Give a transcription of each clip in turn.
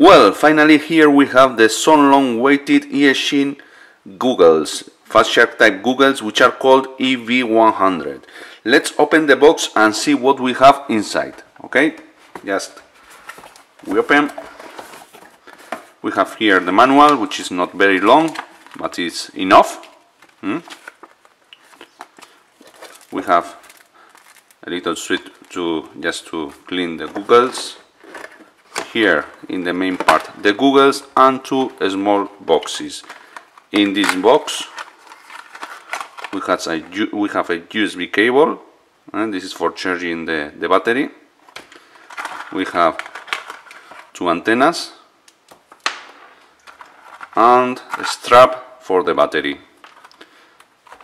Well, finally here we have the so long waited Eachine googles, Fat Shark type googles which are called EV100. Let's open the box and see what we have inside, okay? Just, we open, we have here the manual which is not very long, but it's enough. Hmm? We have a little suite to just to clean the googles here in the main part the googles and two small boxes. In this box we have a we have a USB cable and this is for charging the, the battery. We have two antennas and a strap for the battery.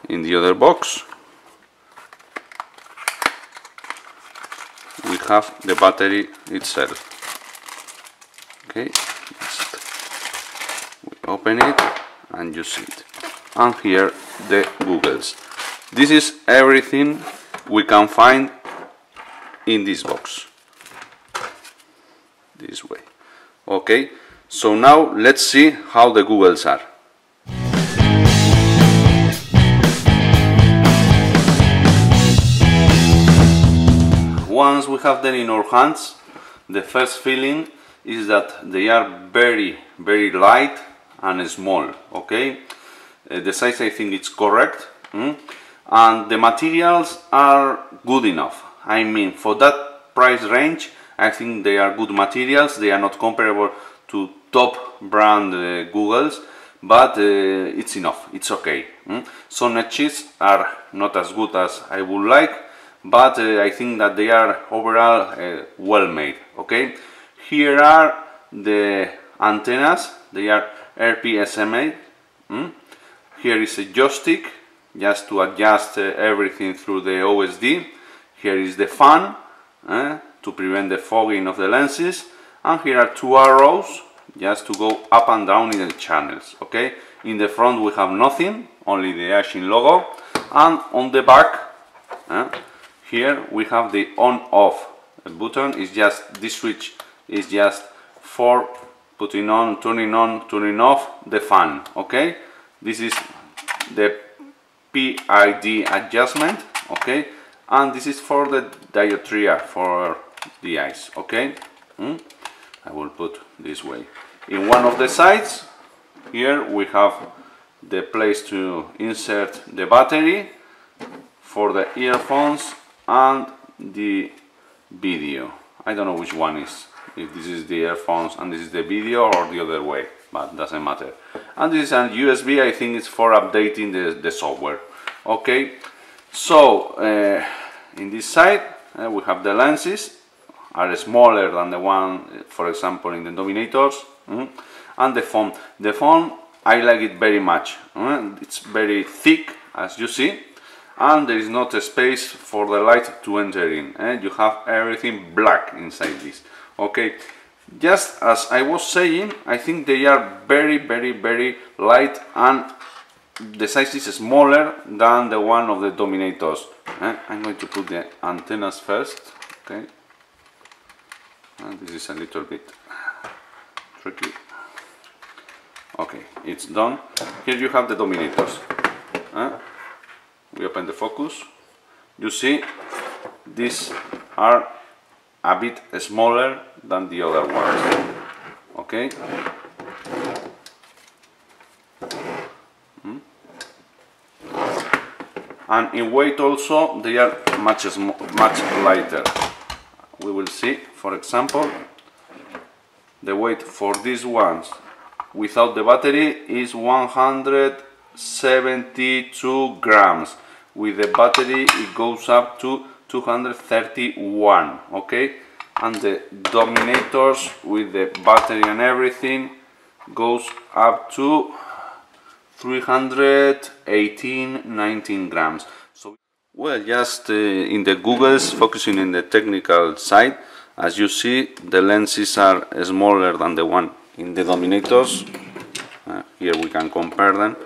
In the other box we have the battery itself okay. We open it and you see it. And here the googles. This is everything we can find in this box. This way. Okay. So now let's see how the googles are. Once we have them in our hands the first feeling is that they are very very light and small okay? Uh, the size I think it's correct mm? and the materials are good enough. I mean for that price range I think they are good materials. They are not comparable to top brand uh, googles but uh, it's enough. It's okay mm? some edges are not as good as I would like but uh, I think that they are overall uh, well made okay here are the antennas, they are RPSMA. Mm? Here is a joystick, just to adjust uh, everything through the OSD. Here is the fan, uh, to prevent the fogging of the lenses. And here are two arrows, just to go up and down in the channels, okay? In the front we have nothing, only the Eachine logo. And on the back, uh, here we have the on-off button, is just this switch is just for putting on, turning on, turning off the fan, okay? This is the PID adjustment, okay? And this is for the dioptria, for the eyes, okay? Mm? I will put this way. In one of the sides, here we have the place to insert the battery for the earphones and the video. I don't know which one is if this is the earphones and this is the video or the other way but doesn't matter. And this is a USB I think it's for updating the, the software. Okay so uh, in this side uh, we have the lenses are smaller than the one for example in the dominators mm, and the phone. The phone I like it very much mm, it's very thick as you see and there is not a space for the light to enter in eh? you have everything black inside this okay. Just as I was saying I think they are very very very light and the size is smaller than the one of the dominators. Eh? I'm going to put the antennas first okay? And this is a little bit tricky. Okay it's done. Here you have the dominators. Eh? we open the focus. You see these are a bit smaller than the other ones. Okay hmm? and in weight also they are much much lighter. We will see for example the weight for these ones without the battery is 172 grams. With the battery it goes up to 231 okay? And the dominators with the battery and everything goes up to 318 19 grams. So well just uh, in the googles focusing in the technical side as you see the lenses are smaller than the one in the dominators. Uh, here we can compare them.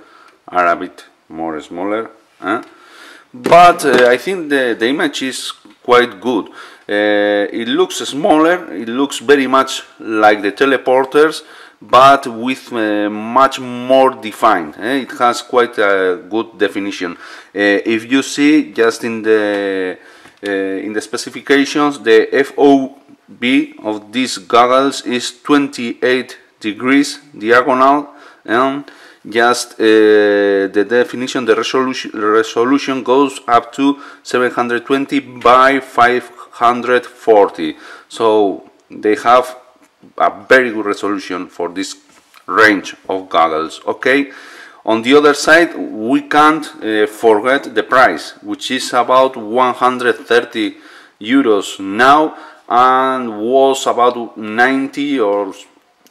Are a bit more smaller uh, but uh, I think the, the image is quite good. Uh, it looks smaller, it looks very much like the teleporters, but with uh, much more defined. Eh? It has quite a good definition. Uh, if you see just in the uh, in the specifications, the FOV of these goggles is 28 degrees diagonal and just uh, the definition, the resolution, resolution goes up to 720 by 540. So they have a very good resolution for this range of goggles. Okay. On the other side, we can't uh, forget the price, which is about 130 euros now and was about 90 or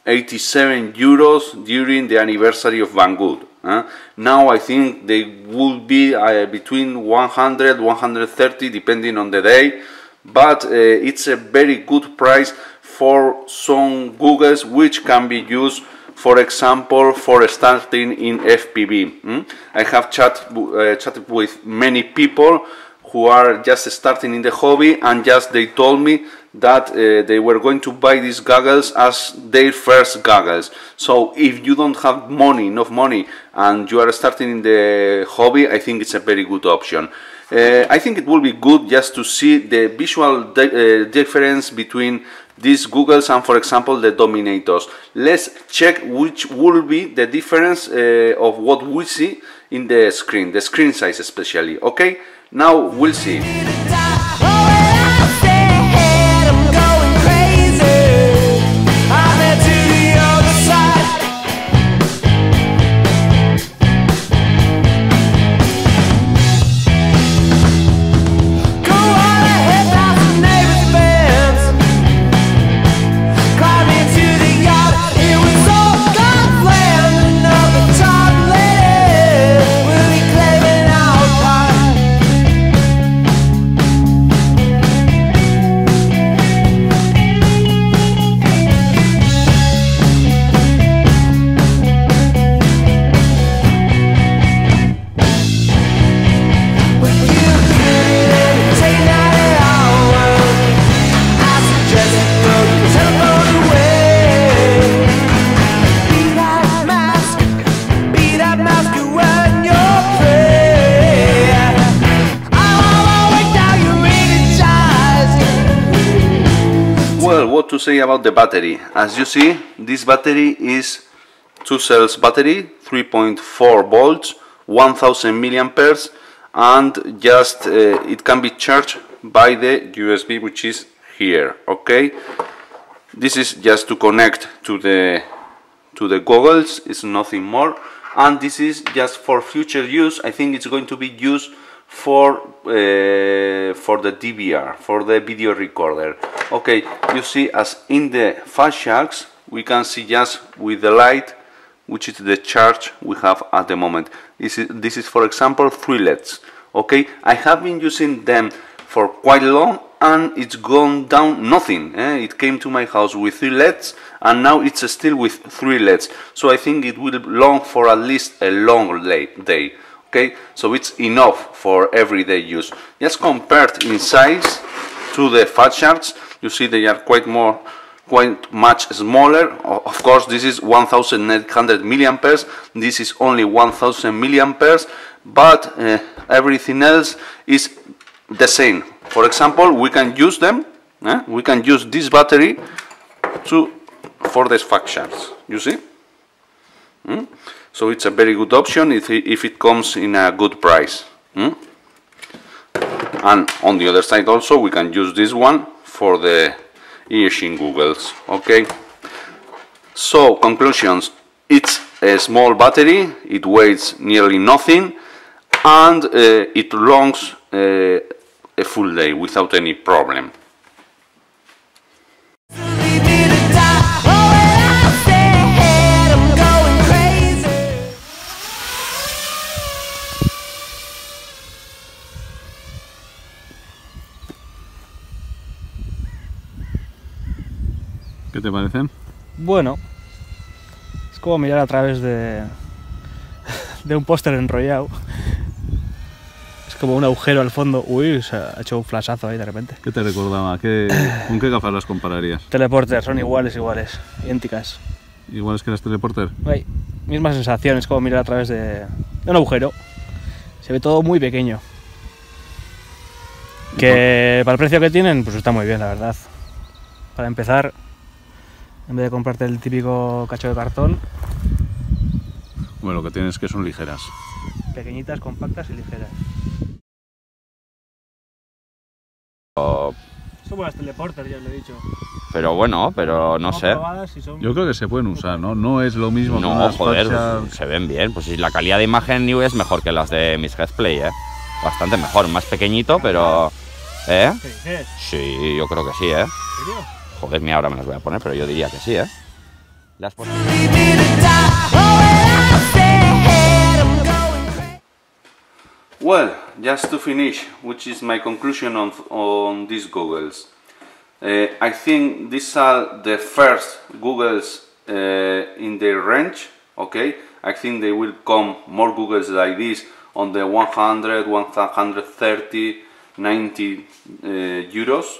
87 euros during the anniversary of Banggood. Uh, now I think they will be uh, between 100 130 depending on the day, but uh, it's a very good price for some goggles which can be used for example for starting in FPV. Mm? I have chat, uh, chatted with many people who are just starting in the hobby and just they told me that uh, they were going to buy these goggles as their first goggles. So if you don't have money, enough money, and you are starting in the hobby, I think it's a very good option. Uh, I think it will be good just to see the visual uh, difference between these goggles and for example the Dominators. Let's check which will be the difference uh, of what we see in the screen, the screen size especially, okay? Now we'll see. To say about the battery. As you see, this battery is two cells battery, 3.4 volts, 1000 milliamperes, and just uh, it can be charged by the USB which is here. Okay, this is just to connect to the to the goggles. It's nothing more, and this is just for future use. I think it's going to be used for uh, for the DVR for the video recorder. Okay you see as in the Fat Shark we can see just with the light which is the charge we have at the moment. This is this is for example three LEDs okay I have been using them for quite long and it's gone down nothing eh? it came to my house with three LEDs and now it's still with three LEDs so I think it will long for at least a long day okay? So it's enough for everyday use. Just compared in size to the charge you see they are quite more quite much smaller. Of course this is 1900 milliamperes. This is only 1000 milliamperes. But uh, everything else is the same. For example we can use them eh? we can use this battery to for these fast you see? Mm? So it's a very good option if it, if it comes in a good price. Hmm? And on the other side also we can use this one for the Eachine goggles. Okay. So conclusions. It's a small battery. It weighs nearly nothing, and uh, it longs uh, a full day without any problem. ¿Qué te parecen? Bueno, es como mirar a través de, de un póster enrollado. Es como un agujero al fondo. Uy, se ha hecho un flashazo ahí de repente. ¿Qué te recordaba? ¿Qué, ¿Con qué gafas las compararías? Teleporter, son iguales, iguales, idénticas. ¿Iguales que las Teleporter? Ay, misma sensación, es como mirar a través de, de un agujero. Se ve todo muy pequeño. Que para el precio que tienen, pues está muy bien, la verdad. Para empezar, en vez de comprarte el típico cacho de cartón, Bueno, lo que tienes es que son ligeras. pequeñitas, compactas y ligeras. O- Son buenas teleporter, ya os lo he dicho. Pero bueno, pero no sé. son- Yo creo que se pueden usar, ¿no? No es lo mismo que No, joder, Fatshark. se ven bien. Pues sí, la calidad de imagen New es mejor que las de mis Play, ¿eh? Bastante mejor, más pequeñito, pero... ¿Eh? ¿Qué dices? Sí, yo creo que sí, ¿eh? ¿En serio? Joder, mira, ahora me las voy a poner, pero yo diría que sí, ¿eh? Las Well, just to finish, which is my conclusion on, on these Googles. Uh, I think these are the first Googles uh, in their range, okay? I think they will come more Googles like this on the 100, 130, 90 uh, euros.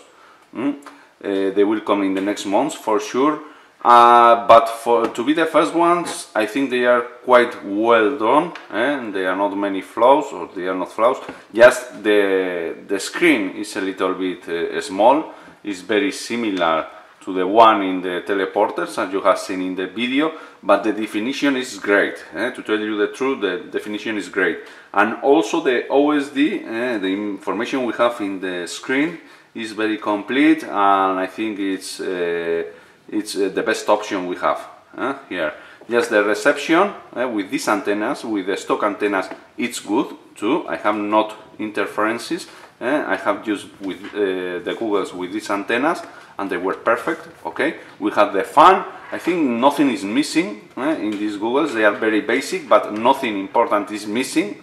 mm? Uh, they will come in the next months for sure. Uh, but for to be the first ones, I think they are quite well done, eh? and there are not many flaws, or they are not flaws. Just the the screen is a little bit uh, small. It's very similar to the one in the teleporters, as you have seen in the video, but the definition is great. eh? To tell you the truth, the definition is great, and also the OSD, eh, the information we have in the screen is very complete, and I think it's. Uh, it's uh, the best option we have uh, here. Just the reception uh, with these antennas, with the stock antennas, it's good too. I have not interferences. I have used with the Googles with these antennas and they were perfect. Okay, we have the fan. I think nothing is missing uh, in these Googles. They are very basic, but nothing important is missing.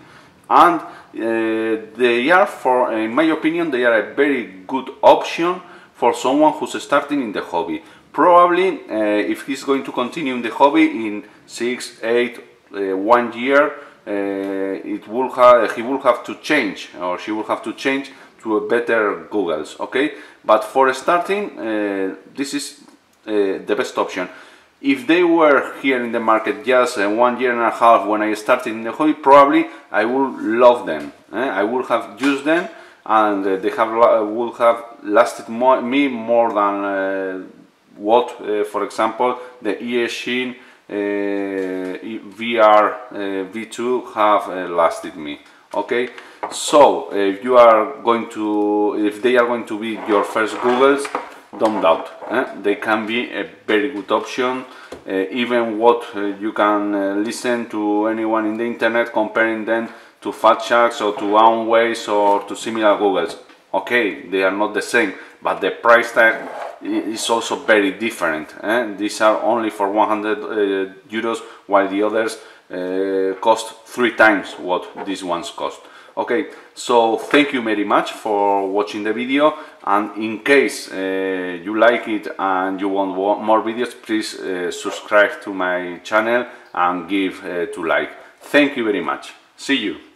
And uh, they are, for in my opinion, they are a very good option for someone who's starting in the hobby. Probably, uh, if he's going to continue in the hobby in six, eight, uh, one year, it will have he will have to change or she will have to change to a better Google's. Okay, but for starting, uh, this is uh, the best option. If they were here in the market just uh, one year and a half when I started in the hobby, probably I would love them. eh? I would have used them, and uh, they have would have lasted more, me more than uh, what, uh, for example, the Eachine VR uh, V2 have lasted me. Okay, so if you are going to, if they are going to be your first Googles, don't doubt. eh? They can be a very good option. Uh, even what uh, you can uh, listen to anyone in the internet comparing them to Fat Sharks or to Aomways or to similar Googles. Okay, they are not the same, but the price tag is also very different. eh? These are only for 100 uh, euros, while the others uh, cost three times what these ones cost. Okay, so thank you very much for watching the video and in case uh, you like it and you want more videos please uh, subscribe to my channel and give uh, to like. Thank you very much. See you.